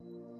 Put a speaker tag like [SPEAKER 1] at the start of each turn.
[SPEAKER 1] you